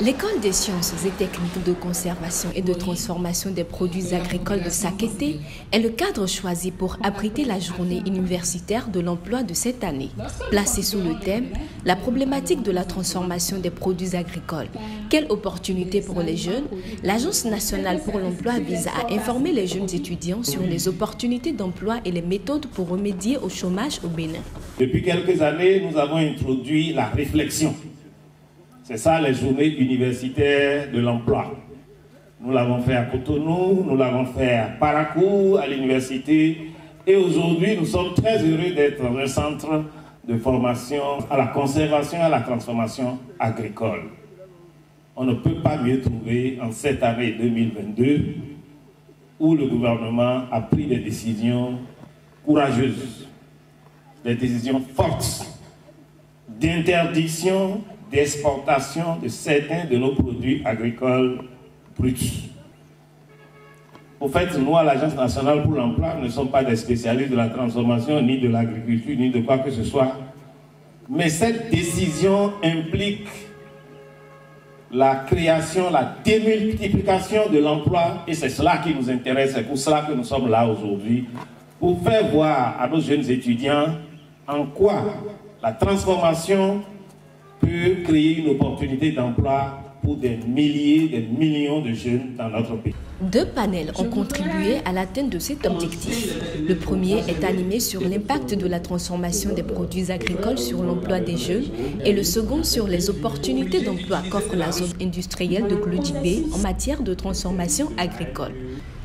L'école des sciences et techniques de conservation et de transformation des produits agricoles de Sakété est le cadre choisi pour abriter la journée universitaire de l'emploi de cette année. Placée sous le thème La problématique de la transformation des produits agricoles. Quelle opportunité pour les jeunes? L'Agence nationale pour l'emploi vise à informer les jeunes étudiants sur les opportunités d'emploi et les méthodes pour remédier au chômage au Bénin. Depuis quelques années, nous avons introduit la réflexion c'est ça les journées universitaires de l'emploi. Nous l'avons fait à Cotonou, nous l'avons fait à Parakou, à l'université. Et aujourd'hui, nous sommes très heureux d'être un centre de formation à la conservation et à la transformation agricole. On ne peut pas mieux trouver en cette année 2022 où le gouvernement a pris des décisions courageuses, des décisions fortes d'interdiction d'exportation de certains de nos produits agricoles bruts. Au fait, nous, à l'Agence nationale pour l'emploi, ne sommes pas des spécialistes de la transformation, ni de l'agriculture, ni de quoi que ce soit. Mais cette décision implique la création, la démultiplication de l'emploi, et c'est cela qui nous intéresse, c'est pour cela que nous sommes là aujourd'hui, pour faire voir à nos jeunes étudiants en quoi la transformation peut créer une opportunité d'emploi pour des milliers, des millions de jeunes dans notre pays. Deux panels ont contribué à l'atteinte de cet objectif. Le premier est animé sur l'impact de la transformation des produits agricoles sur l'emploi des jeunes et le second sur les opportunités d'emploi qu'offre la zone industrielle de Glodibé en matière de transformation agricole.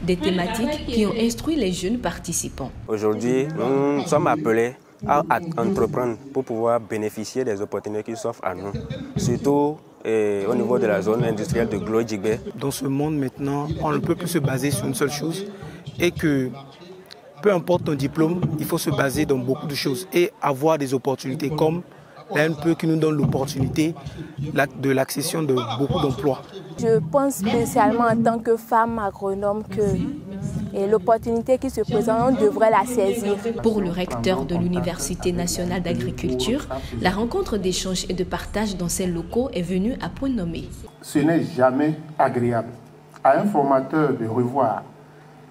Des thématiques qui ont instruit les jeunes participants. Aujourd'hui, nous sommes appelés à entreprendre pour pouvoir bénéficier des opportunités qui s'offrent à nous, surtout eh, au niveau de la zone industrielle de Glodjigbe. Dans ce monde maintenant, on ne peut plus se baser sur une seule chose et que peu importe ton diplôme, il faut se baser dans beaucoup de choses et avoir des opportunités comme l'ANPE qui nous donne l'opportunité de l'accession de beaucoup d'emplois. Je pense spécialement en tant que femme agronome que et l'opportunité qui se présente, on devrait la saisir. Pour le recteur de l'Université nationale d'agriculture, la rencontre d'échange et de partage dans ces locaux est venue à point nommé. Ce n'est jamais agréable à un formateur de revoir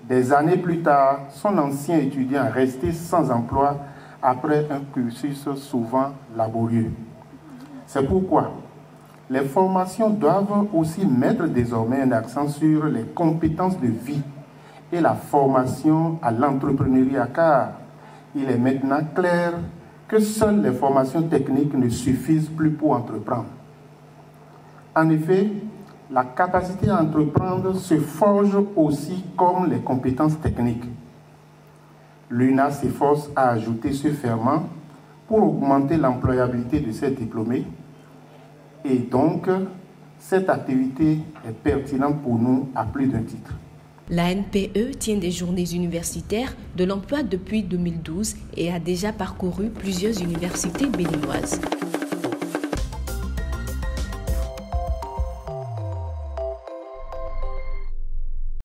des années plus tard son ancien étudiant resté sans emploi après un cursus souvent laborieux. C'est pourquoi les formations doivent aussi mettre désormais un accent sur les compétences de vie et la formation à l'entrepreneuriat, car il est maintenant clair que seules les formations techniques ne suffisent plus pour entreprendre. En effet, la capacité à entreprendre se forge aussi comme les compétences techniques. L'UNA s'efforce à ajouter ce ferment pour augmenter l'employabilité de ses diplômés et donc cette activité est pertinente pour nous à plus d'un titre. La NPE tient des journées universitaires de l'emploi depuis 2012 et a déjà parcouru plusieurs universités béninoises.